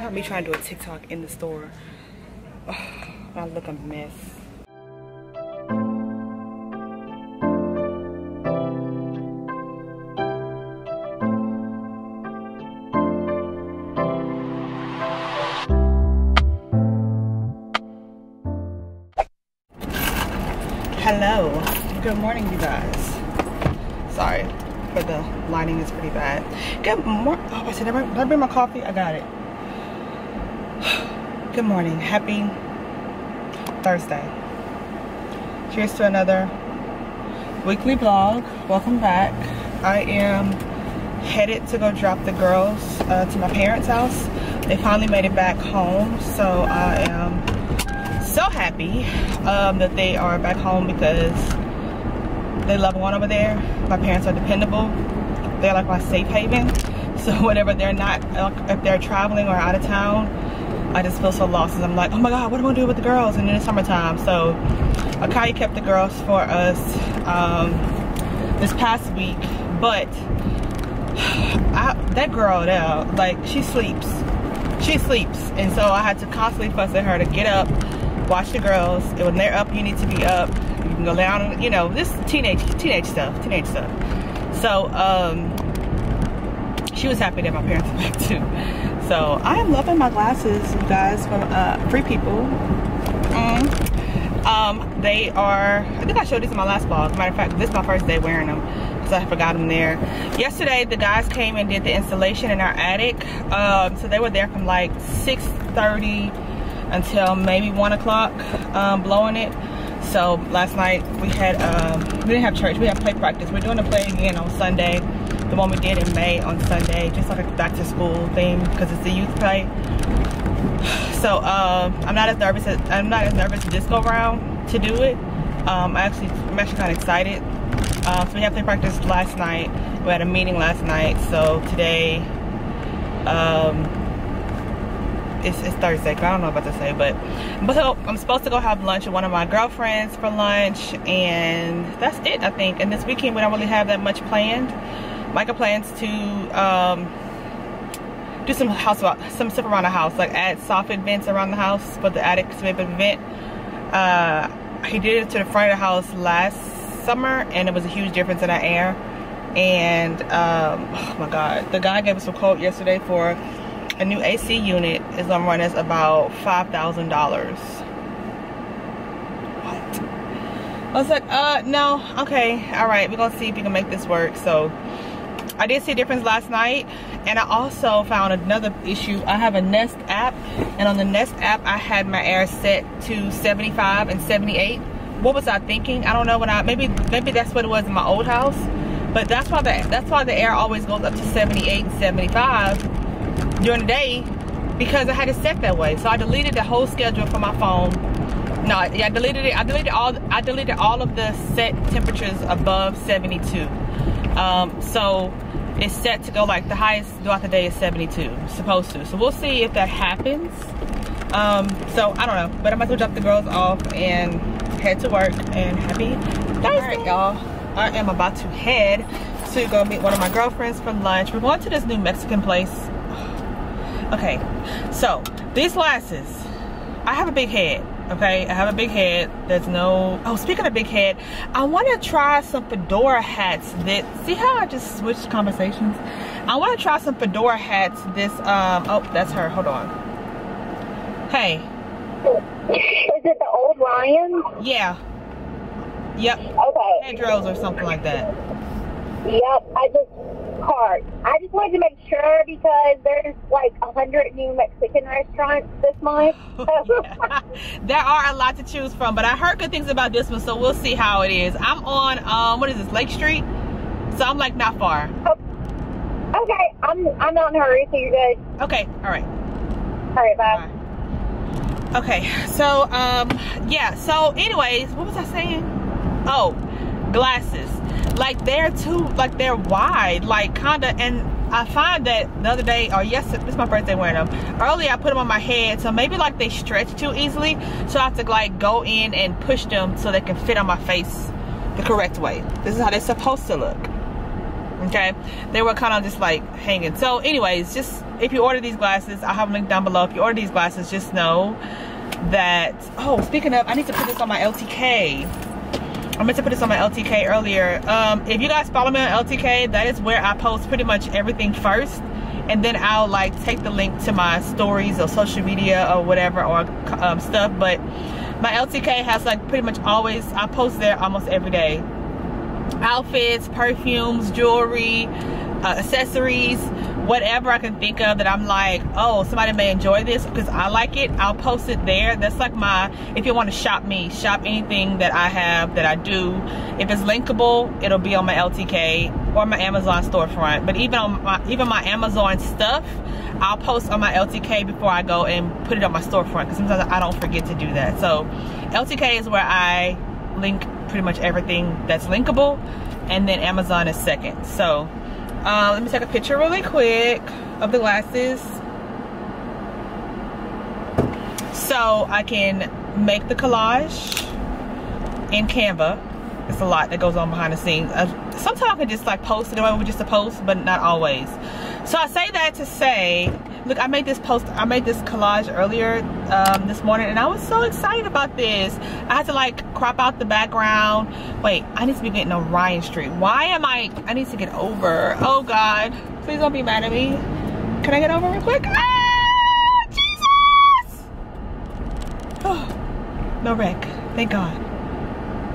Not me trying to do a TikTok in the store. Oh, I look a mess. Hello. Good morning, you guys. Sorry, but the lighting is pretty bad. Good morning. Oh, I said, did I, bring my coffee? I got it. Good morning. Happy Thursday. Here's to another weekly vlog. Welcome back. I am headed to go drop the girls uh, to my parents' house. They finally made it back home, so I am so happy um, that they are back home because they love one over there. My parents are dependable. They're like my safe haven. So whenever they're not, if they're traveling or out of town, I just feel so lost. And I'm like, oh my God, what am I gonna do with the girls? And in the summertime. So Akai kept the girls for us um, this past week. But I, that girl there, like she sleeps. She sleeps. And so I had to constantly fuss at her to get up, watch the girls. When they're up, you need to be up. You can go down, you know, this teenage teenage stuff, teenage stuff. So um, she was happy that my parents were back too. So I am loving my glasses, you guys, from uh, Free People. Mm. Um, they are, I think I showed these in my last vlog. Matter of fact, this is my first day wearing them because I forgot them there. Yesterday, the guys came and did the installation in our attic. Um, so they were there from like 6.30 until maybe 1 o'clock um, blowing it. So last night we had, um, we didn't have church, we had play practice. We're doing the play again on Sunday. The one we did in May on Sunday, just like a back to school thing because it's the youth play. So um, I'm not as nervous as, I'm not as nervous this go round to do it. Um, I actually, I'm actually kind of excited. Uh, so we have play practice last night. We had a meeting last night. So today, um, it's, it's Thursday. I don't know what to say, but but so I'm supposed to go have lunch with one of my girlfriends for lunch, and that's it, I think. And this weekend we don't really have that much planned. Micah plans to um, do some house some stuff around the house, like add soffit vents around the house for the attic vent. Uh, he did it to the front of the house last summer, and it was a huge difference in the air. And um, oh my God, the guy gave us a quote yesterday for a new AC unit is gonna run us about five thousand dollars. What? I was like, uh, no, okay, all right, we're gonna see if we can make this work. So I did see a difference last night, and I also found another issue. I have a Nest app, and on the Nest app, I had my air set to 75 and 78. What was I thinking? I don't know when I maybe maybe that's what it was in my old house, but that's why the that's why the air always goes up to 78 and 75 during the day because I had it set that way. So I deleted the whole schedule from my phone. No, yeah, I deleted it. I deleted all. I deleted all of the set temperatures above 72. Um, so it's set to go like the highest throughout the day is 72. Supposed to. So we'll see if that happens. Um, so I don't know, but I'm about to drop the girls off and head to work. And happy Thursday, all right, y'all. I am about to head to go meet one of my girlfriends for lunch. We're going to this new Mexican place okay so these glasses i have a big head okay? I have a big head. There's no oh speaking of big head i want to try some fedora hats that see how i just switched conversations? I want to try some fedora hats this um oh that's her. Hold on. Hey. Is it the old lion yeah. Yep. Okay. Hedgerows or something like that yep i just cart. I just wanted to make sure because there's like a hundred new Mexican restaurants this month. yeah. There are a lot to choose from, but I heard good things about this one, so we'll see how it is. I'm on um what is this, Lake Street? So I'm like not far. Oh, okay, I'm I'm not in a hurry, so you're good. Okay, all right. All right, bye. bye. Okay, so um yeah, so anyways, what was I saying? Oh, glasses like they're too like they're wide like kind of and I find that the other day or yes this is my first day wearing them earlier I put them on my head so maybe like they stretch too easily so I have to like go in and push them so they can fit on my face the correct way this is how they're supposed to look okay they were kind of just like hanging so anyways just if you order these glasses, I'll have a link down below. If you order these glasses, just know that, oh, speaking of, I need to put this on my LTK. I meant to put this on my LTK earlier. Um, if you guys follow me on LTK, that is where I post pretty much everything first. And then I'll like take the link to my stories or social media or whatever or um, stuff. But my LTK has like pretty much always, I post there almost every day. Outfits, perfumes, jewelry, uh, accessories, whatever I can think of that I'm like, oh, somebody may enjoy this because I like it, I'll post it there. That's like my, if you want to shop me, shop anything that I have, that I do. If it's linkable, it'll be on my LTK or my Amazon storefront. But even on my, even my Amazon stuff, I'll post on my LTK before I go and put it on my storefront because sometimes I don't forget to do that. So LTK is where I link pretty much everything that's linkable and then Amazon is second. So uh, let me take a picture really quick of the glasses so I can make the collage in Canva. It's a lot that goes on behind the scenes. Uh, sometimes I can just like post it the way we just to post, but not always. So I say that to say, look, I made this post, I made this collage earlier um, this morning, and I was so excited about this. I had to like crop out the background. Wait, I need to be getting on Ryan Street. Why am I, I need to get over. Oh God, please don't be mad at me. Can I get over real quick? Ah, Jesus! Oh, no wreck, thank God.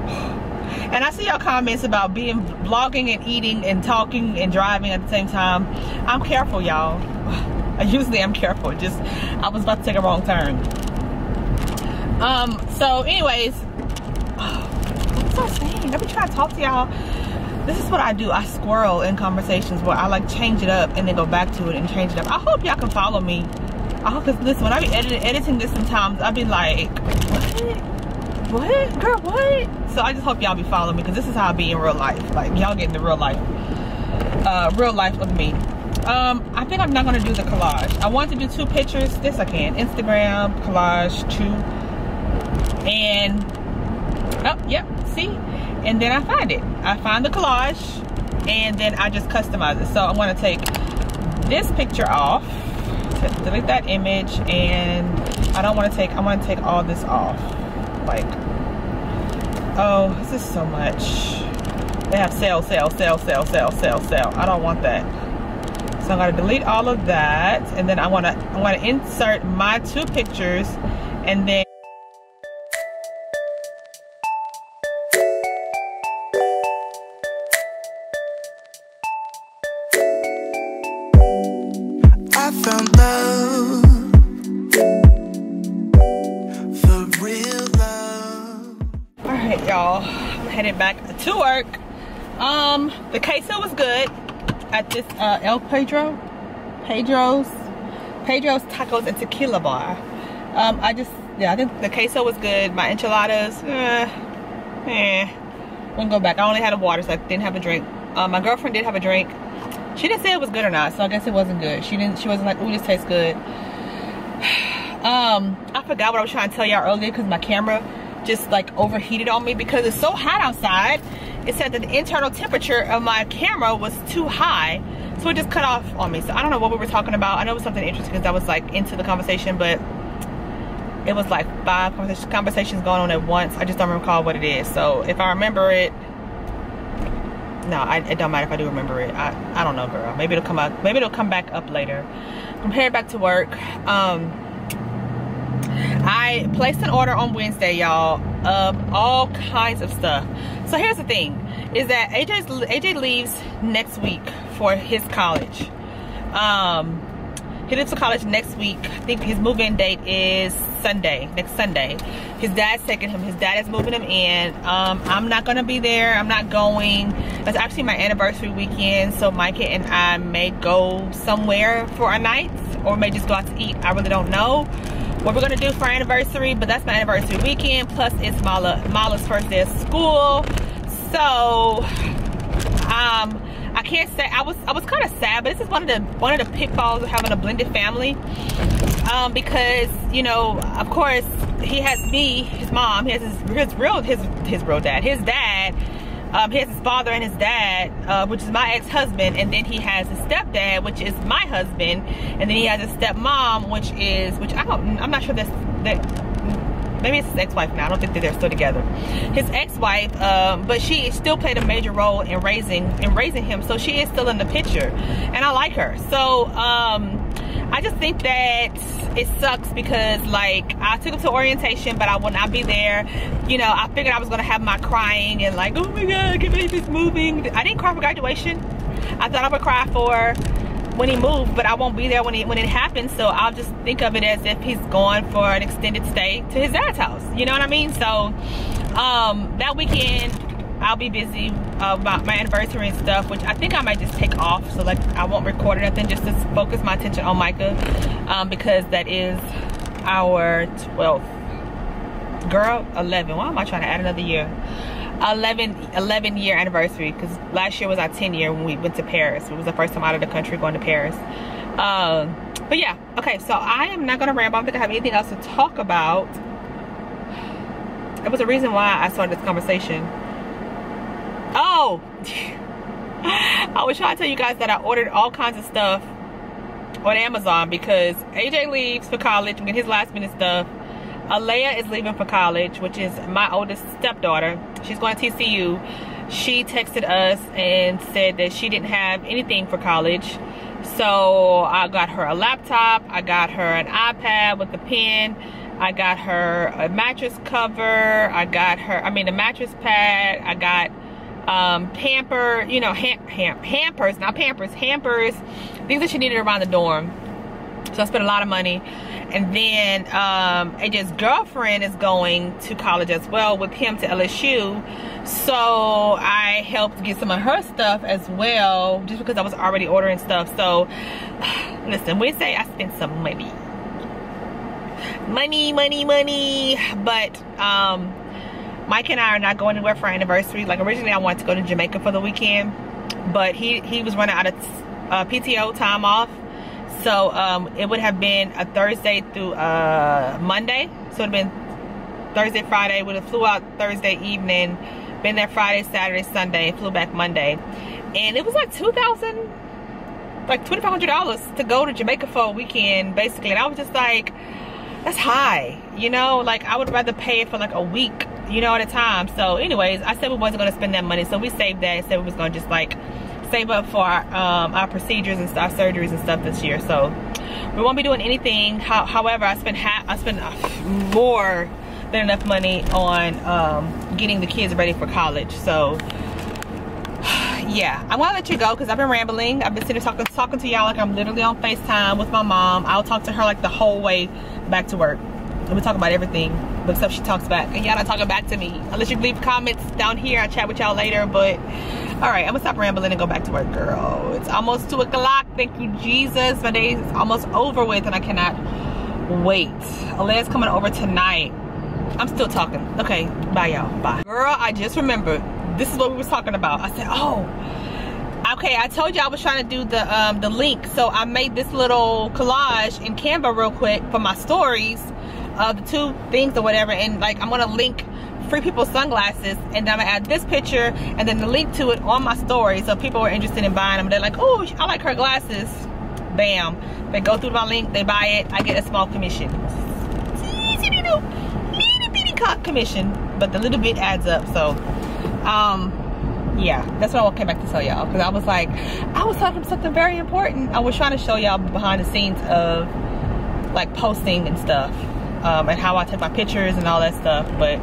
And I see your comments about being vlogging and eating and talking and driving at the same time. I'm careful, y'all. I usually am careful. Just I was about to take a wrong turn. Um, so anyways, what was I saying? Let me try to talk to y'all. This is what I do. I squirrel in conversations where I like change it up and then go back to it and change it up. I hope y'all can follow me. I hope cause listen, when I be editing, editing this sometimes, I be like, what? what girl what so i just hope y'all be following me because this is how i be in real life like y'all getting the real life uh real life of me um i think i'm not to do the collage. I want to do two pictures this i can instagram collage two. And oh yep see? And then i find it. I find the collage and then i just customize it. So i'm to take this picture off delete that image and i don't want to take i want to take all this off. Like oh this is so much. They have sale sale sale sale sale sale sale. I don't want that so i'm going to delete all of that and then i want to i want to insert my two pictures and then I found love. The real love. all right y'all i'm headed back to work um the queso was good at this uh el pedro? Pedro's? Pedro's tacos and tequila bar. Um i just yeah i think the queso was good. My enchiladas eh, eh. gonna go back. I only had a water so i didn't have a drink. Um, my girlfriend did have a drink. She didn't say it was good or not so i guess it wasn't good. She didn't she wasn't like oh this tastes good. Um i forgot what i was trying to tell y'all earlier because my camera just like overheated on me because it's so hot outside it said that the internal temperature of my camera was too high so it just cut off on me. So i don't know what we were talking about. I know it was something interesting because i was like into the conversation but it was like five conversations going on at once. I just don't recall what it is. So if i remember it no I, it don't matter if i do remember it. I i don't know girl. Maybe it'll come up maybe it'll come back up later. I'm headed back to work um I placed an order on Wednesday, y'all, of all kinds of stuff. So here's the thing, is that AJ's, AJ leaves next week for his college. Um, he leaves for college next week. I think his move-in date is Sunday, next Sunday. His dad's taking him. His dad is moving him in. Um, I'm not gonna be there. I'm not going. It's actually my anniversary weekend, so Micah and I may go somewhere for a night, or may just go out to eat. I really don't know what we're gonna do for anniversary, but that's my anniversary weekend. Plus, it's Mala Mala's first day of school, so um, I can't say I was I was kind of sad, but this is one of the one of the pitfalls of having a blended family, um, because you know, of course, he has me, his mom, his, his real his his real dad, his dad. Um, he has his father and his dad, uh, which is my ex-husband, and then he has his stepdad, which is my husband, and then he has a stepmom, which is, which I don't, I'm not sure that's that maybe it's his ex-wife now. I don't think that they're still together. His ex-wife, um, but she still played a major role in raising in raising him, so she is still in the picture, and I like her. So um, I just think that it sucks because like I took him to orientation, but I will not be there. You know, I figured I was gonna have my crying and like, oh my god, I can't believe he's moving. I didn't cry for graduation. I thought I would cry for when he moved, but I won't be there when, he, when it happens. So I'll just think of it as if he's going for an extended stay to his dad's house. You know what I mean? So um, that weekend, I'll be busy uh, about my anniversary and stuff, which I think I might just take off. So like I won't record or nothing, just to focus my attention on Micah um, because that is our 12th. Girl, 11. Why am I trying to add another year? 11, 11 year anniversary because last year was our 10 year when we went to Paris. It was the first time out of the country going to Paris. Um, but yeah, okay, so I am not gonna ramble. I don't think I have anything else to talk about. It was a reason why I started this conversation. Oh, I was trying to tell you guys that I ordered all kinds of stuff on Amazon because AJ leaves for college, and get his last minute stuff. Alea is leaving for college, which is my oldest stepdaughter. She's going to TCU. She texted us and said that she didn't have anything for college. So I got her a laptop. I got her an iPad with a pen. I got her a mattress cover. I got her, I mean, a mattress pad. I got um, pamper, you know, ham, ham, hampers, not pampers, hampers, things that she needed around the dorm. So I spent a lot of money. And then um, AJ's girlfriend is going to college as well with him to LSU. So I helped get some of her stuff as well, just because I was already ordering stuff. So listen, we say I spent some money. Money, money, money. But um, Mike and I are not going anywhere for our anniversary. Like originally I wanted to go to Jamaica for the weekend. But he, he was running out of uh, PTO time off so um, it would have been a Thursday through uh, Monday. So it would have been Thursday, Friday. Would have flew out Thursday evening, been there Friday, Saturday, Sunday, flew back Monday. And it was like 2000 like $2,500 to go to Jamaica for a weekend, basically. And I was just like, that's high, you know? Like, I would rather pay it for like a week, you know, at a time. So anyways, I said we wasn't going to spend that money. So we saved that and said we was going to just like save up for our, um, our procedures and stuff, surgeries and stuff this year. So we won't be doing anything. How, however, I spent I spent more than enough money on um, getting the kids ready for college. So yeah, I'm gonna let you go because I've been rambling. I've been sitting talking talking to y'all like I'm literally on FaceTime with my mom. I'll talk to her like the whole way back to work. And we talk about everything, but stuff she talks back. And y'all not talking back to me. Unless you leave comments down here, I'll chat with y'all later. But all right, I'm gonna stop rambling and go back to work, girl. It's almost two o'clock. Thank you, Jesus. My day is almost over with and I cannot wait. Alea's coming over tonight. I'm still talking. Okay, bye y'all, bye. Girl, I just remembered. This is what we was talking about. I said, oh, okay i told you i was trying to do the um the link so i made this little collage in canva real quick for my stories of the two things or whatever and like i'm gonna link free people sunglasses and i'm gonna add this picture and then the link to it on my story so people are interested in buying them they're like oh i like her glasses. Bam. They go through my link they buy it i get a small commission. Commission but the little bit adds up so um yeah that's what i came back to tell y'all because i was like i was talking something very important. I was trying to show y'all behind the scenes of like posting and stuff um, and how I take my pictures and all that stuff. But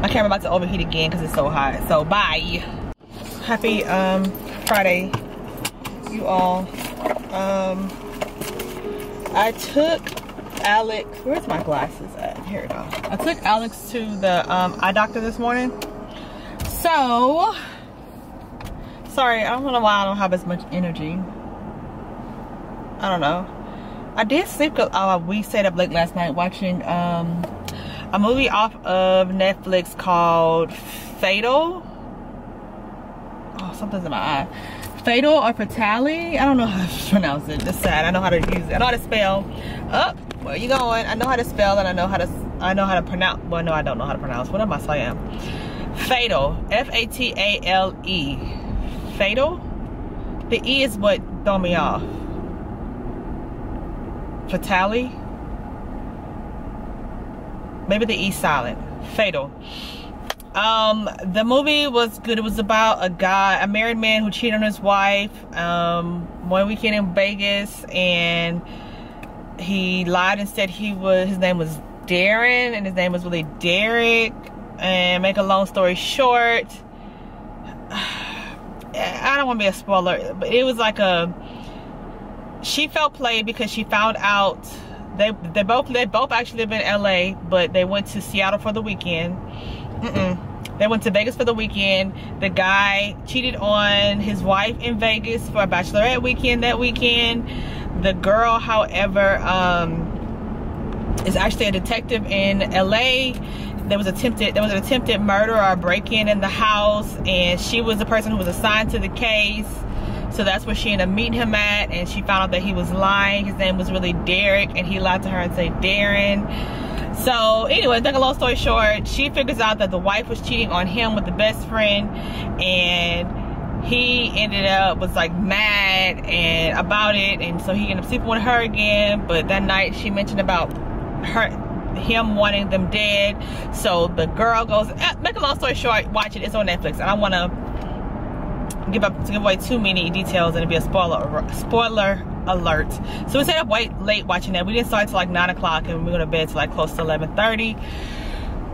my camera about to overheat again because it's so hot. So bye. Happy um, Friday, you all. Um, I took Alex, where's my glasses at? Here we go. I took Alex to the um, eye doctor this morning. So, sorry, I don't know why I don't have as much energy. I don't know. I did sleep. Uh, we stayed up late last night watching um, a movie off of Netflix called Fatal. Oh, something's in my eye. Fatal or Fatale. I don't know how to pronounce it. It's sad. I know how to use it. I know how to spell. Up. Oh, where you going? I know how to spell and I know how to. I know how to pronounce. Well, no, I don't know how to pronounce. What am I saying? Fatal. F-A-T-A-L-E. Fatal? The E is what throw me off. Fatale? Maybe the E silent. Fatal. Um, the movie was good. It was about a guy, a married man who cheated on his wife um, one weekend in Vegas, and he lied and said he was his name was Darren, and his name was really Derek. And make a long story short, I don't want to be a spoiler, but it was like a she felt played because she found out they they both they both actually live in LA, but they went to Seattle for the weekend. Mm-mm. They went to Vegas for the weekend. The guy cheated on his wife in Vegas for a bachelorette weekend that weekend. The girl, however, um, is actually a detective in LA. There was attempted there was an attempted murder or break-in in the house, and she was the person who was assigned to the case. So that's where she ended up meeting him at, and she found out that he was lying. His name was really Derek, and he lied to her and said Darren. So anyway, make a long story short, she figures out that the wife was cheating on him with the best friend, and he ended up was like mad and about it, and so he ended up sleeping with her again. But that night, she mentioned about her him wanting them dead. So the girl goes. eh, Make a long story short, watch it. It's on Netflix. And I want to give up to give away too many details and it'd be a spoiler spoiler alert. So we stayed up wait late watching that. We didn't start till like nine o'clock and we went to bed till like close to eleven thirty.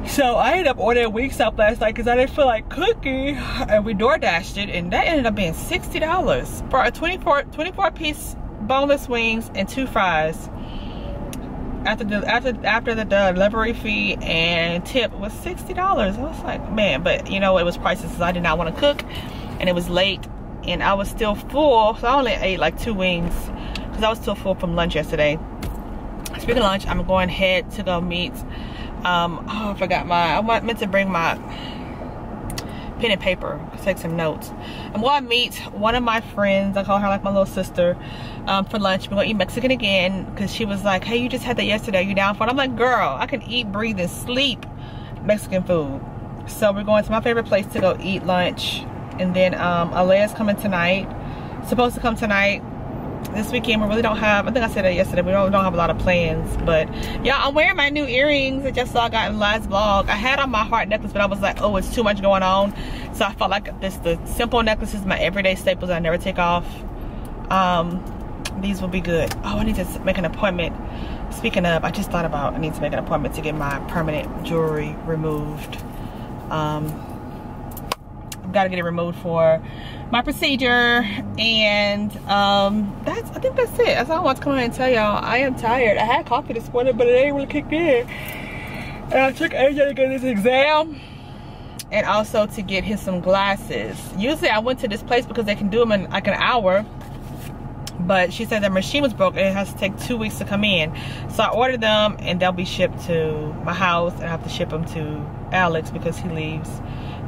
So I ended up ordering Wingstop last night because I didn't feel like cooking, and we door dashed it, and that ended up being sixty dollars for a 24, 24 piece boneless wings and two fries. After the after after the delivery fee and tip was sixty dollars. I was like, man, but you know it was because I did not want to cook, and it was late, and I was still full, so I only ate like two wings because I was still full from lunch yesterday. Speaking of lunch, I'm going ahead to go meet. Um, oh, I forgot my. I meant to bring my pen and paper to take some notes. I'm going to meet one of my friends. I call her like my little sister um, for lunch. We're going to eat Mexican again because she was like, hey, you just had that yesterday. You down for it? I'm like, girl, I can eat, breathe, and sleep Mexican food. So we're going to my favorite place to go eat lunch. And then um, Alea's coming tonight. Supposed to come tonight. This weekend we really don't have i think i said that yesterday we don't, don't have a lot of plans but yeah i'm wearing my new earrings. I just saw I got in last vlog. I had on my heart necklace but i was like oh it's too much going on. So i felt like this the simple necklaces my everyday staples i never take off. Um these will be good. Oh i need to make an appointment. Speaking of i just thought about i need to make an appointment to get my permanent jewelry removed. Um gotta get it removed for my procedure. And um that's i think that's it. That's all i want to come in and tell y'all. I am tired. I had coffee this morning but it ain't really kicked in. And i took aj to get his exam and also to get him some glasses. Usually i went to this place because they can do them in like an hour. But she said their machine was broken it has to take two weeks to come in. So i ordered them and they'll be shipped to my house. And i have to ship them to alex because he leaves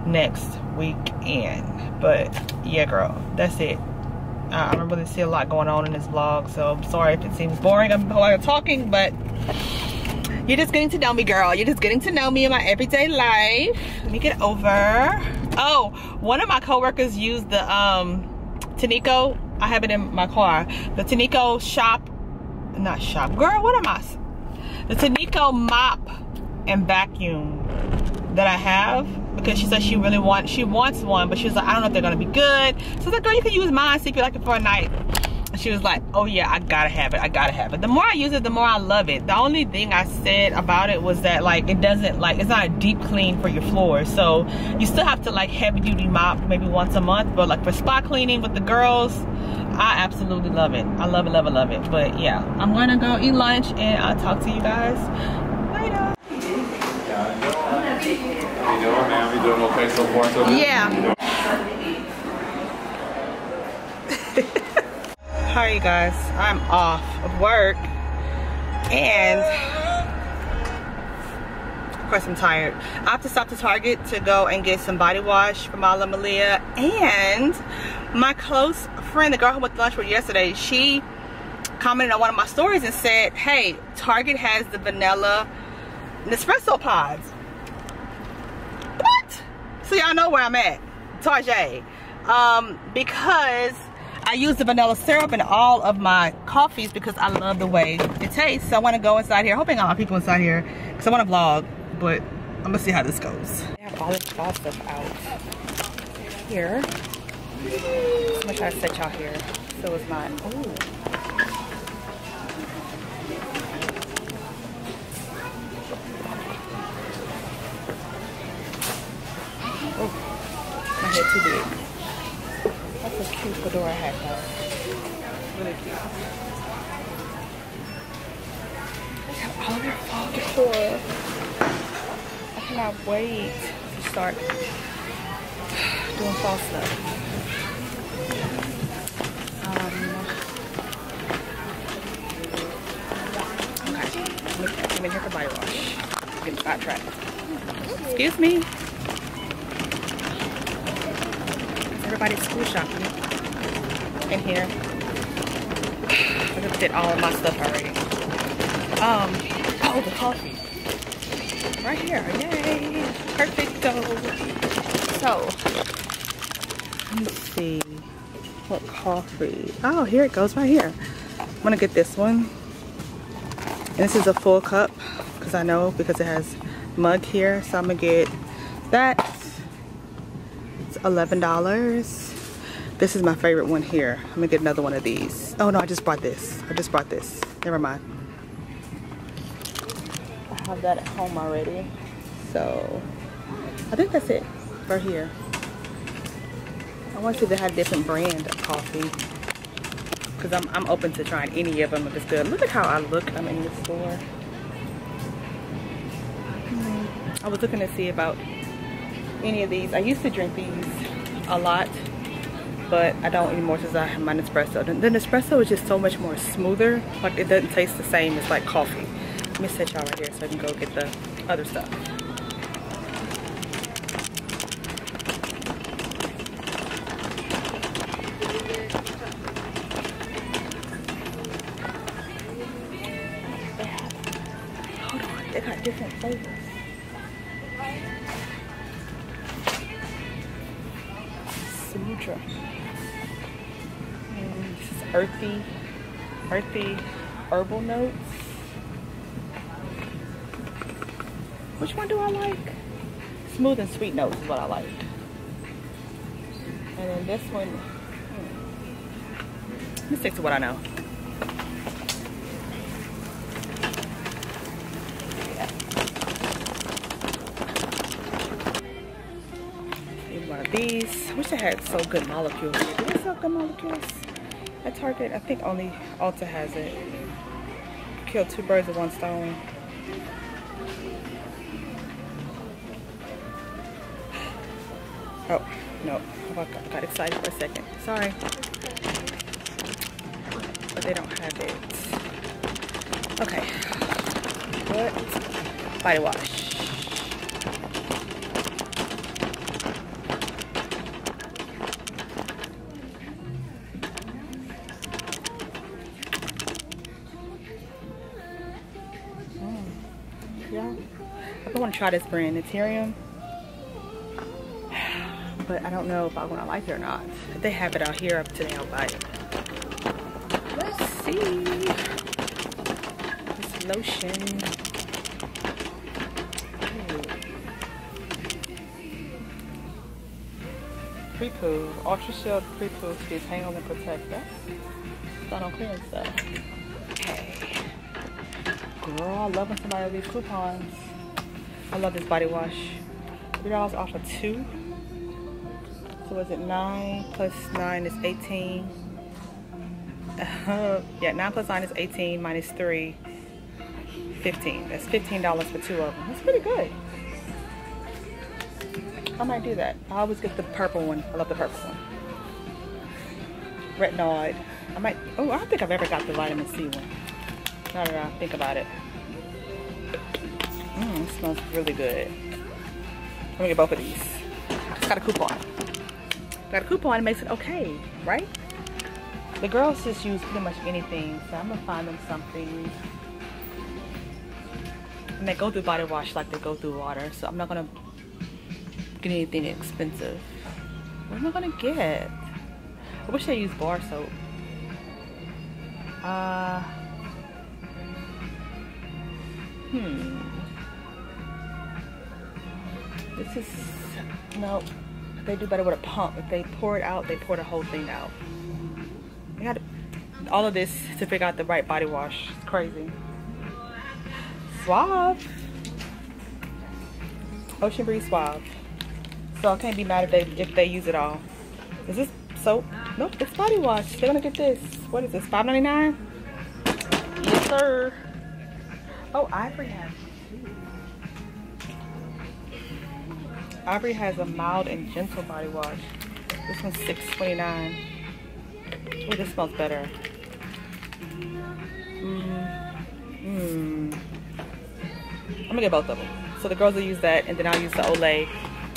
next weekend. But yeah girl that's it. I don't really see a lot going on in this vlog so i'm sorry if it seems boring. I'm talking but you're just getting to know me girl. You're just getting to know me in my everyday life. Let me get over. Oh one of my coworkers used the um Tineco. I have it in my car. The Tineco shop not shop girl what am I the Tineco mop and vacuum that I have because she said she really wants she wants one but she was like I don't know if they're gonna be good. So was like girl you can use mine see if you like it for a night. She was like oh yeah I gotta have it I gotta have it. The more I use it the more I love it. The only thing I said about it was that like it doesn't like it's not a deep clean for your floor. So you still have to like heavy duty mop maybe once a month but like for spot cleaning with the girls I absolutely love it. I love it love it love it. But yeah I'm gonna go eat lunch and I'll talk to you guys later doing, man? We doing okay so far, so? Yeah. Hi, you guys. I'm off of work, and of course I'm tired. I have to stop to Target to go and get some body wash for Mala Malia, and my close friend, the girl who went to lunch with yesterday, she commented on one of my stories and said, "Hey, Target has the vanilla Nespresso pods." So y'all know where I'm at. Tarjay. Um, because I use the vanilla syrup in all of my coffees because I love the way it tastes. So I want to go inside here. Hoping all people inside here because I want to vlog, but I'm gonna see how this goes. I have all this fall stuff out here. I'm gonna try to set y'all here so it's not. Ooh. Too big. That's a cute fedora hat though. Really cute. They have all their fall decor. I cannot wait to start doing fall stuff. Um, okay, I'm in here for body wash. Getting sidetracked. Excuse me. Everybody's school shopping in here. I just did all of my stuff already. Um, oh, the coffee. Right here, yay, perfecto. So, let me see, what coffee? Oh, here it goes right here. I'm gonna get this one. And this is a full cup, because I know, because it has mug here. So I'm gonna get that. It's $11. This is my favorite one here. I'm gonna get another one of these. Oh no, I just bought this. I just bought this. Never mind. I have that at home already. So I think that's it for here. I want to see if they have different brand of coffee. Because I'm, I'm open to trying any of them if it's good. Look at how I look. I'm in the store. I was looking to see about any of these. I used to drink these a lot, but I don't anymore since I have my Nespresso. The, the Nespresso is just so much more smoother. Like it doesn't taste the same as like coffee. Let me set y'all right here so I can go get the other stuff. And sweet notes is what I like. And then this one, hmm. let me stick to what I know. One of these. Wish I had so good molecules. Do they sell good molecules? At Target, I think only Ulta has it. Kill two birds with one stone. Oh, no. Got, I got excited for a second. Sorry. But they don't have it. Okay. What? Body wash. Hmm. Yeah. I want to try this brand, Ethereum. But I don't know if I'm gonna like it or not. If they have it out here up today, I'll buy it. Let's see. This lotion. Pre-poo. Ultra Shield Pre-poo Speeds Hang and Protect. That's done on clearance stuff. Okay. Girl, I love when somebody these coupons. I love this body wash. $3 off of two. Was it nine plus nine is 18? Uh, yeah, nine plus nine is 18 minus three, 15. That's $15 for two of them. That's pretty good. I might do that. I always get the purple one. I love the purple one. Retinoid. I might, oh, I don't think I've ever got the vitamin C one. Now that I think about it. Mmm, smells really good. Let me get both of these. Just got a coupon. Got a coupon, it makes it okay, right? The girls just use pretty much anything, so I'm gonna find them something. And they go through body wash like they go through water, so I'm not gonna get anything expensive. What am I gonna get? I wish I used bar soap. Uh, hmm. This is, no, they do better with a pump. If they pour it out, they pour the whole thing out. You got all of this to figure out the right body wash. It's crazy. Suave. Ocean Breeze Suave. So I can't be mad if they if they use it all. Is this soap? Nope, it's body wash. They're gonna get this. What is this? $5.99? Yes, sir. Oh, Ivory has. Ivory has a mild and gentle body wash. This one's $6.29. Oh, this smells better. Mmm. Mmm. I'm gonna get both of them. So the girls will use that, and then I'll use the Olay.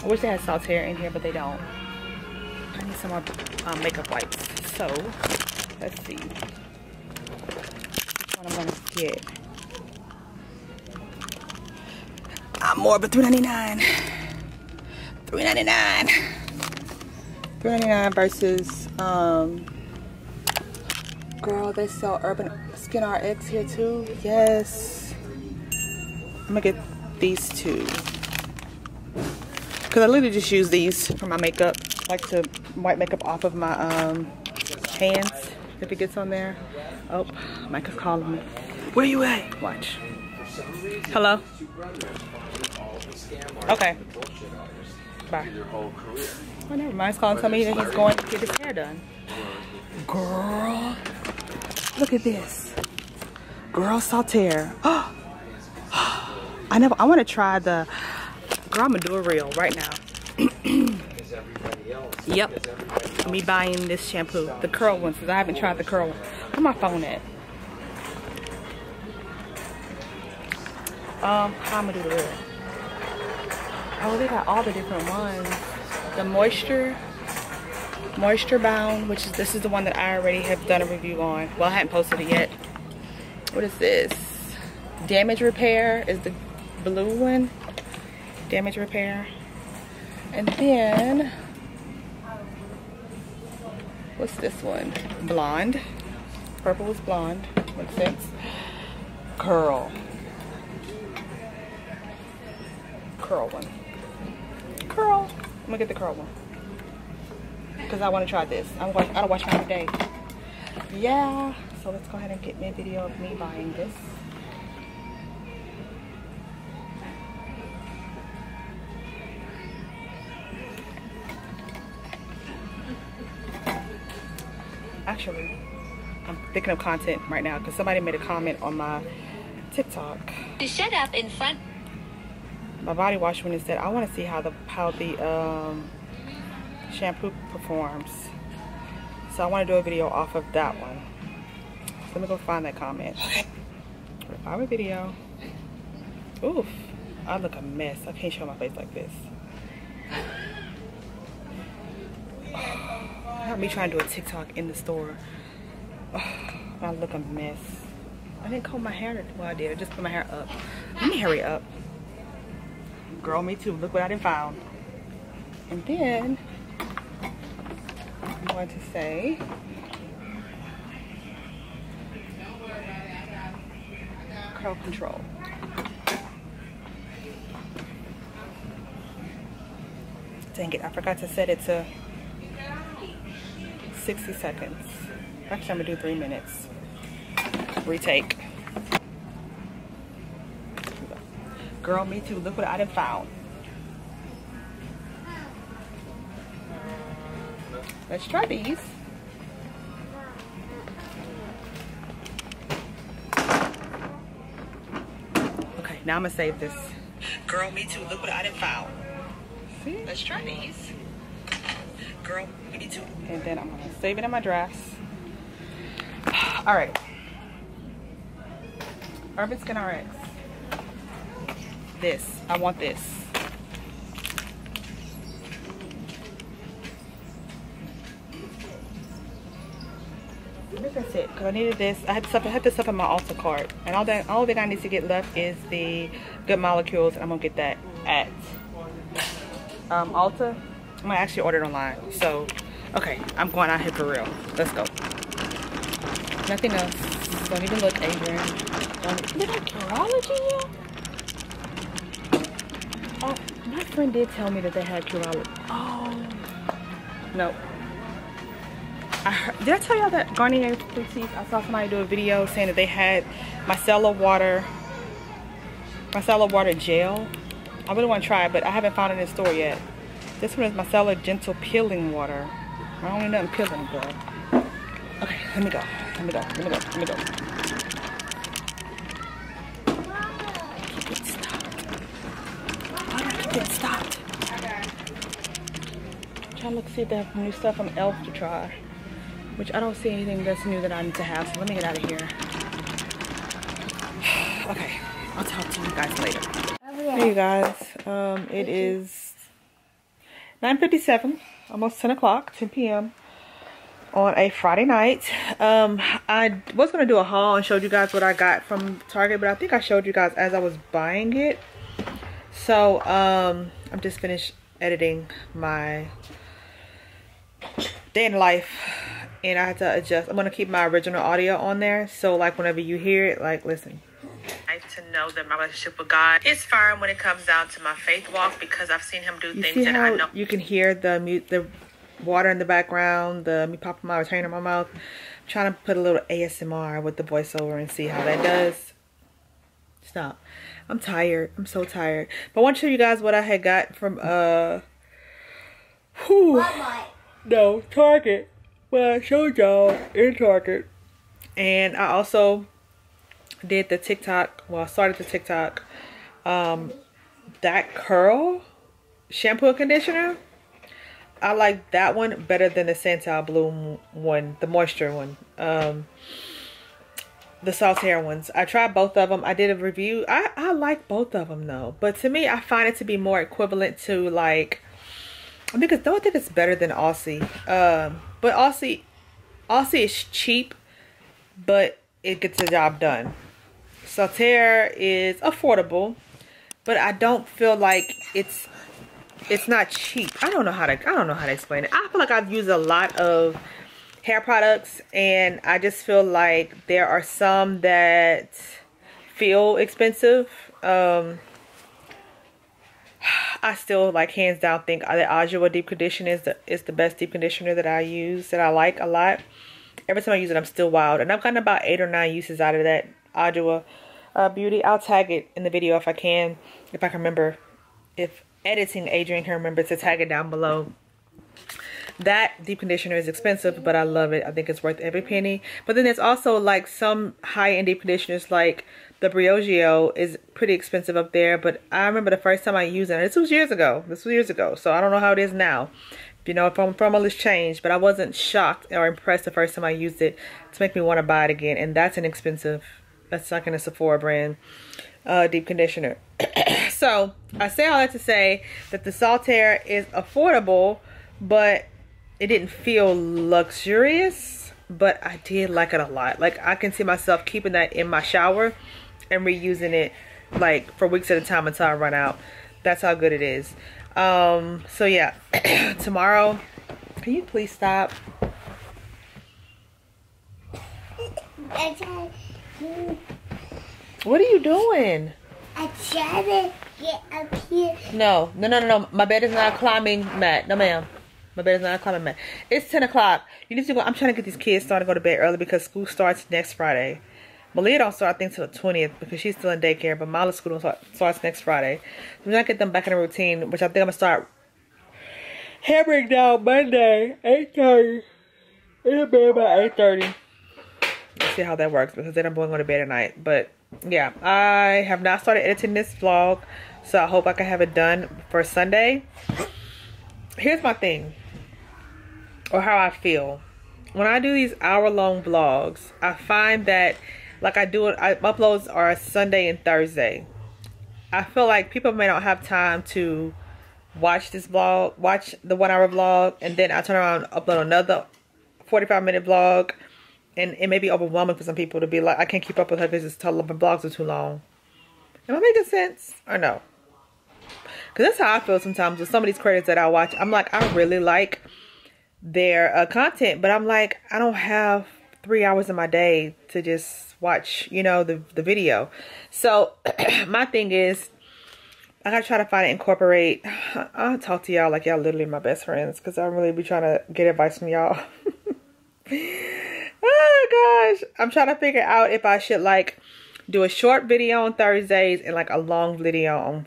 I wish they had Saltair in here, but they don't. I need some more um, makeup wipes. So, let's see. One I'm gonna get. I'm more, but $3.99. $3.99. $3.99 versus, um, girl, they sell Urban Skin RX here too. Yes. I'm gonna get these two. Cause I literally just use these for my makeup. I like to wipe makeup off of my um, hands if it gets on there. Oh, Mike is calling me. Where you at? Watch. Hello? Okay. Bye. Oh, never mind. He's calling to tell me that he's going to get his hair done. Girl, look at this. Girl Saltair. Oh. I never. I want to try the. Girl, I'm gonna do a reel right now. yep. Me buying this shampoo, the curl one, since I haven't tried the curl one. Where my phone at? Um, how I'm gonna do the reel? Oh, they got all the different ones. The moisture, moisture bound, which is this is the one that I already have done a review on. Well, I hadn't posted it yet. What is this? Damage repair is the blue one. Damage repair. And then, what's this one? Blonde. Purple is blonde. Makes sense. Curl. Curl one. Gonna get the curl one. Because I want to try this. I'm going, I don't watch it every day. Yeah. So let's go ahead and get me a video of me buying this. Actually, I'm thinking of content right now because somebody made a comment on my TikTok. To shut up in front. My body wash when it said I want to see how the how the um, shampoo performs. So I want to do a video off of that one. So let me go find that comment. Find a video. Oof, I look a mess. I can't show my face like this. Not me trying to do a TikTok in the store. I look a mess. I didn't comb my hair. Well, I did. I just put my hair up. Let me hurry up. Girl, me too. Look what I done found. And then, I'm going to say, curl control. Dang it, I forgot to set it to 60 seconds. Actually, I'm gonna do three minutes. Retake. Girl, me too. Look what I done found. Let's try these. Okay, now I'm gonna save this. Girl, me too. Look what I done found. See? Let's try these. Girl, me too. And then I'm gonna save it in my dress. All right. Urban Skin RX. This. I want this. That's it. Cause I needed this. I had stuff. I had this stuff in my Ulta cart, and all that. All that I need to get left is the Good Molecules, and I'm gonna get that at um, Ulta. I'm gonna actually order it online. So, okay, I'm going out here for real. Let's go. Nothing else. Don't even look, Adrianne. Don't, did I Curology yet? My friend did tell me that they had Curology. Oh, no. I heard, did I tell y'all that Garnier Fructis, I saw somebody do a video saying that they had micellar water, micellar water gel. I really want to try it, but I haven't found it in the store yet. This one is micellar gentle peeling water. I don't need nothing peeling, girl. Okay, let me go. Let me go. Let me go. Let me go. Trying to see if they have new stuff from Elf to try. Which I don't see anything that's new that I need to have, so let me get out of here. okay, I'll talk to you guys later. Hey you guys, um, it is 9.57, almost 10 o'clock, 10 p.m. on a Friday night. Um, I was going to do a haul and showed you guys what I got from Target, but I think I showed you guys as I was buying it. So, um, I'm just finished editing my day in life and I had to adjust. I'm gonna keep my original audio on there. So like whenever you hear it, like listen. I like to know that my relationship with God is firm when it comes down to my faith walk because I've seen him do you things that I know. You can hear the mute the water in the background, the me popping my retainer in my mouth. I'm trying to put a little ASMR with the voiceover and see how that does. Stop. I'm tired. I'm so tired. But I want to show you guys what I had got from uh whew, no, Target. Well, I showed y'all in Target. And I also did the TikTok. Well, I started the TikTok. Um, that curl shampoo and conditioner. I like that one better than the Santal Bloom one, the moisture one. Um, the Saltair ones. I tried both of them. I did a review. I, I like both of them though. But to me, I find it to be more equivalent to like It's, don't think it's better than Aussie. Um, but Aussie, Aussie is cheap, but it gets the job done. Saltair is affordable, but I don't feel like it's it's not cheap. I don't know how to I don't know how to explain it. I feel like I've used a lot of hair products and I just feel like there are some that feel expensive. Um, I still like hands down think that Adwoa deep conditioner is the is the best deep conditioner that I use that I like a lot. Every time I use it, I'm still wild, and I've gotten about eight or nine uses out of that Adwoa uh, beauty. I'll tag it in the video if I can, if I can remember. If editing, Adrianne can remember to tag it down below. That deep conditioner is expensive, but I love it. I think it's worth every penny. But then there's also like some high-end deep conditioners like the Briogeo is pretty expensive up there, but I remember the first time I used it. This was years ago. This was years ago, so I don't know how it is now. You know, from formula has changed, but I wasn't shocked or impressed the first time I used it to make me want to buy it again. And that's an expensive, that's like in a Sephora brand uh, deep conditioner. so I say all that to say that the Saltair is affordable, but it didn't feel luxurious, but I did like it a lot. Like I can see myself keeping that in my shower and reusing it like for weeks at a time until I run out. That's how good it is. Um, so yeah, tomorrow, can you please stop? What are you doing? I try to get up here. No, no, no, no, no. My bed is not a climbing mat. No, ma'am. My bed is not a climbing mat. It's 10 o'clock. You need to go. I'm trying to get these kids started to go to bed early because school starts next Friday. Malia don't start, I think, till the 20th because she's still in daycare, but Mala's school start, starts next Friday. So we're going to get them back in a routine, which I think I'm going to start hammering down Monday, 8.30. It'll be about 8.30. Let's see how that works because then I'm going to go to bed at night. But, yeah, I have not started editing this vlog, so I hope I can have it done for Sunday. Here's my thing, or how I feel. When I do these hour-long vlogs, I find that like I do it, I, uploads are Sunday and Thursday. I feel like people may not have time to watch this vlog, watch the one hour vlog, and then I turn around upload another 45 minute vlog. And it may be overwhelming for some people to be like, I can't keep up with her because it's vlogs are too long. Am I making sense or no? Because that's how I feel sometimes with some of these credits that I watch. I'm like, I really like their uh, content, but I'm like, I don't have three hours of my day to just watch, you know, the, the video. So my thing is, I gotta try to find and incorporate. I'll talk to y'all like y'all literally my best friends because I'm really be trying to get advice from y'all. oh gosh, I'm trying to figure out if I should like do a short video on Thursdays and like a long video on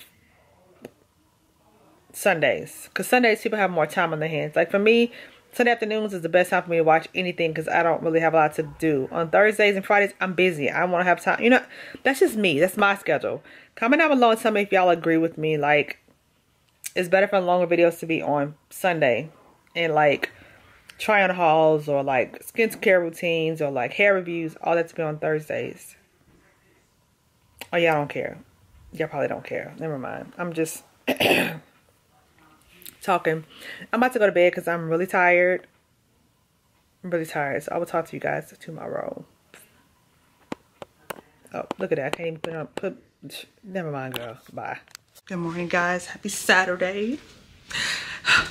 Sundays. Because Sundays people have more time on their hands. Like for me, Sunday afternoons is the best time for me to watch anything because I don't really have a lot to do. On Thursdays and Fridays, I'm busy. I want to have time. You know, that's just me. That's my schedule. Comment down below and tell me if y'all agree with me. Like, it's better for longer videos to be on Sunday. And like, try on hauls or like skincare routines or like hair reviews. All that to be on Thursdays. Oh, y'all don't care. Y'all probably don't care. Never mind. I'm just... talking. I'm about to go to bed because I'm really tired. I'm really tired. So I will talk to you guys tomorrow. Oh, look at that. I can't even put on put never mind girl. Bye. Good morning guys. Happy Saturday.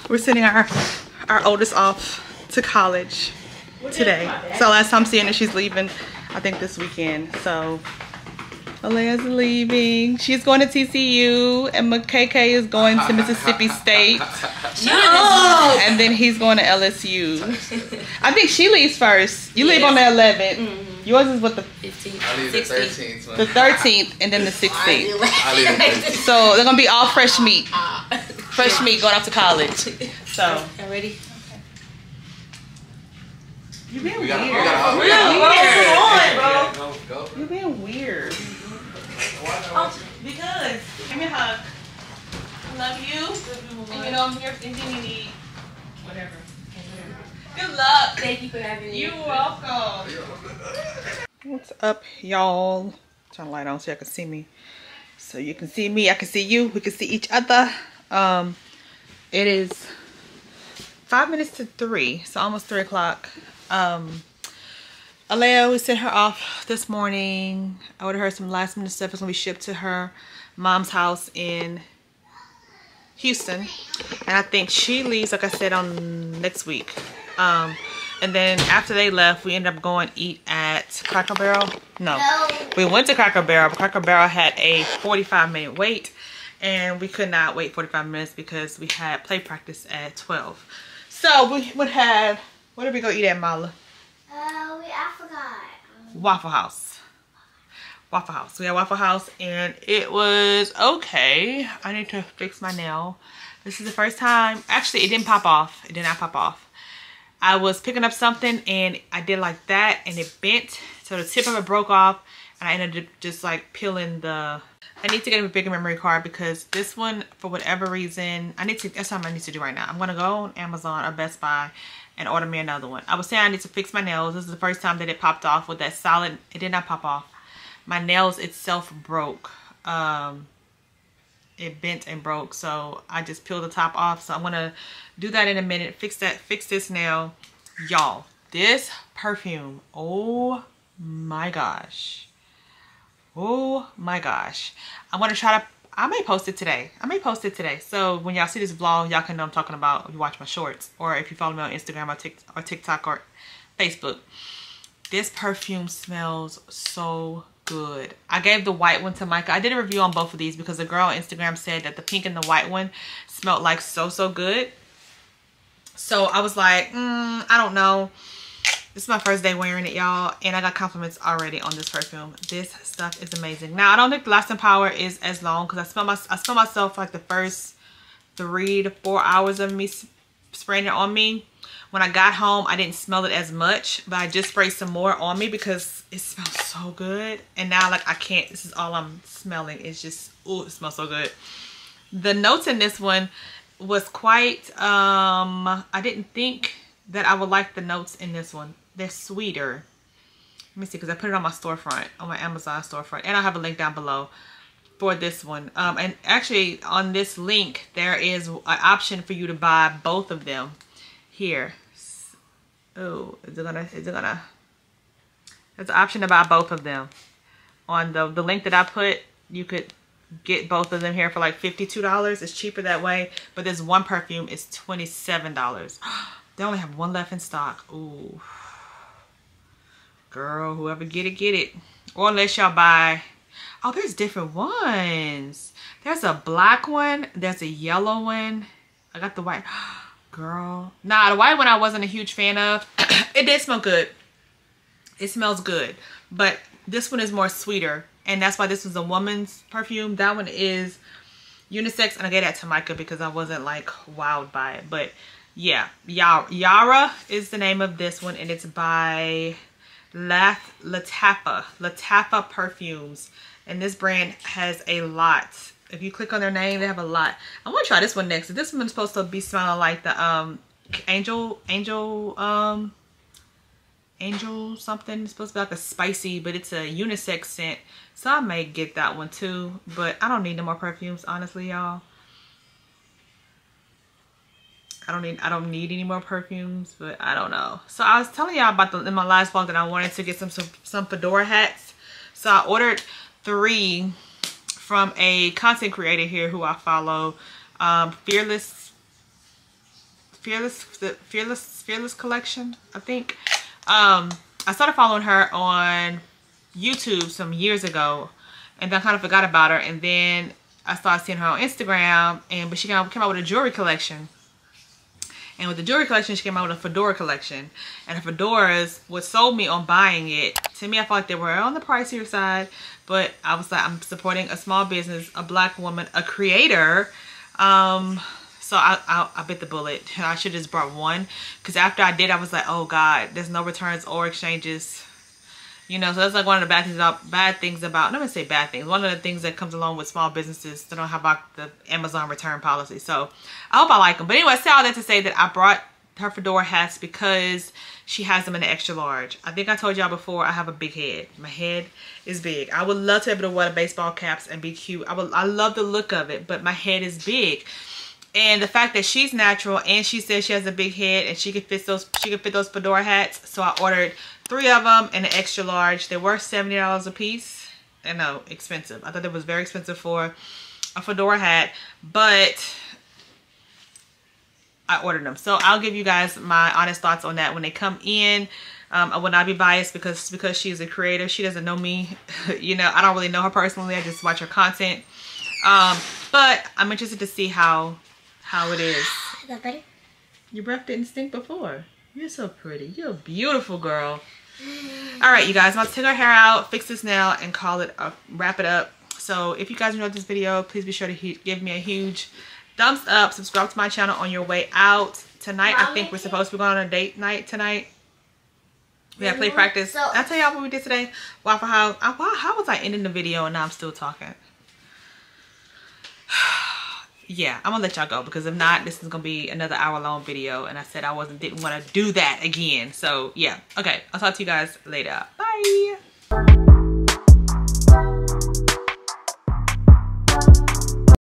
We're sending our our oldest off to college today. So last time seeing her she's leaving I think this weekend. So Alea's leaving. She's going to TCU, and McKK is going to Mississippi State. No. And then he's going to LSU. I think she leaves first. You leave on the 11th. Mhm. Yours is what the 15th. I leave the 13th. man. the 13th, and then the 16th. I leave the 13th. So they're gonna be all fresh meat. Fresh meat going off to college. So Y'all ready? You're being We gotta, we weird. gotta, we Really gotta, weird, bro. Go, go. You being weird. Because give me a hug. I love you. And you know I'm here if anything you need. Whatever. Good luck. Thank you for having me. You're welcome. What's up, y'all? Turn the light on so y'all can see me. So you can see me, I can see you, we can see each other. Um, it is five minutes to three, so almost three o'clock. Um, Alea, we sent her off this morning. I ordered her some last minute stuff. It's gonna be shipped to her mom's house in Houston. And I think she leaves, like I said, on next week. Um, and then after they left, we ended up going eat at Cracker Barrel. No, No. we went to Cracker Barrel, but Cracker Barrel had a 45 minute wait. And we could not wait 45 minutes because we had play practice at 12. So we would have, what did we go eat at, Mala? Uh, we, I forgot. Waffle House. Waffle House. We had Waffle House and it was okay. I need to fix my nail. This is the first time. Actually, it didn't pop off. It did not pop off. I was picking up something and I did like that and it bent. So the tip of it broke off and I ended up just like peeling the... I need to get a bigger memory card because this one, for whatever reason, I need to, that's something I need to do right now. I'm going to go on Amazon or Best Buy and order me another one. I was saying I need to fix my nails. This is the first time that it popped off with that solid, it did not pop off. My nails itself broke. Um, it bent and broke so I just peeled the top off so I'm gonna do that in a minute fix that fix this nail y'all this perfume oh my gosh oh my gosh I'm gonna try to I may post it today I may post it today so when y'all see this vlog y'all can know I'm talking about if you watch my shorts or if you follow me on Instagram or, Tik or TikTok or Facebook this perfume smells so good. I gave the white one to Micah. I did a review on both of these because the girl on Instagram said that the pink and the white one smelled like so, so good. So I was like, mm, I don't know. This is my first day wearing it, y'all. And I got compliments already on this perfume. This stuff is amazing. Now, I don't think the lasting power is as long because I smell my I smell myself like the first three to four hours of me spraying it on me. When I got home, I didn't smell it as much, but I just sprayed some more on me because it smells so good. And now, like, I can't, this is all I'm smelling. It's just, oh, it smells so good. The notes in this one was quite, um, I didn't think that I would like the notes in this one. They're sweeter. Let me see, because I put it on my storefront, on my Amazon storefront. And I have a link down below for this one. Um, and actually, on this link, there is an option for you to buy both of them here. Oh, is it gonna, is it gonna, there's an option to buy both of them. On the, the link that I put, you could get both of them here for like $52. It's cheaper that way. But this one perfume is $27. they only have one left in stock. Ooh. Girl, whoever get it, get it. Or unless y'all buy... Oh, there's different ones. There's a black one. There's a yellow one. I got the white. Girl. Nah, the white one I wasn't a huge fan of. it did smell good. It smells good. But this one is more sweeter. And that's why this was a woman's perfume. That one is unisex. And I gave that to Micah because I wasn't like wowed by it. But yeah, Yara is the name of this one. And it's by Lath Lattafa. Lattafa Perfumes. And this brand has a lot. If you click on their name, they have a lot. I want to try this one next. This one's supposed to be smelling like the um angel angel um angel something. It's supposed to be like a spicy, but it's a unisex scent. So I may get that one too. But I don't need no more perfumes, honestly, y'all. I don't need I don't need any more perfumes, but I don't know. So I was telling y'all about the in my last vlog that I wanted to get some some, some fedora hats. So I ordered three from a content creator here who I follow. Um, Fearless Fearless Fearless Fearless Collection, I think. Um, I started following her on YouTube some years ago and then I kind of forgot about her and then I started seeing her on Instagram and but she came out with a jewelry collection and with the jewelry collection, she came out with a fedora collection. And her fedoras, what sold me on buying it, to me, I felt like they were on the pricier side. But I was like, I'm supporting a small business, a black woman, a creator. Um, so I, I, I bit the bullet. I should have just brought one. Because after I did, I was like, oh God, there's no returns or exchanges you know, so that's like one of the bad things about bad things about. I'm gonna say bad things. One of the things that comes along with small businesses that don't have like the Amazon return policy. So I hope I like them. But anyway, I say all that to say that I brought her fedora hats because she has them in the extra large. I think I told y'all before I have a big head. My head is big. I would love to be able to wear the baseball caps and be cute. I would I love the look of it, but my head is big. And the fact that she's natural and she says she has a big head and she could fit those she could fit those fedora hats. So I ordered three of them and an extra large. They were $70 a piece. And no, expensive. I thought it was very expensive for a fedora hat, but I ordered them. So I'll give you guys my honest thoughts on that when they come in. Um, I will not be biased because because she's a creator. She doesn't know me. you know, I don't really know her personally. I just watch her content. Um, but I'm interested to see how how it is. Is that better? Your breath didn't stink before. You're so pretty. You're a beautiful girl. All right, you guys, I'm about to take our hair out, fix this nail, and call it, up, wrap it up. So if you guys enjoyed this video, please be sure to give me a huge thumbs up. Subscribe to my channel on your way out. Tonight, I think we're supposed to be going on a date night tonight. We have play mm-hmm. practice. So, I'll tell y'all what we did today. Waffle House. How, how was I ending the video and now I'm still talking? yeah, I'm gonna let y'all go because if not, this is gonna be another hour long video. And I said I wasn't didn't want to do that again. So yeah, okay, I'll talk to you guys later. Bye.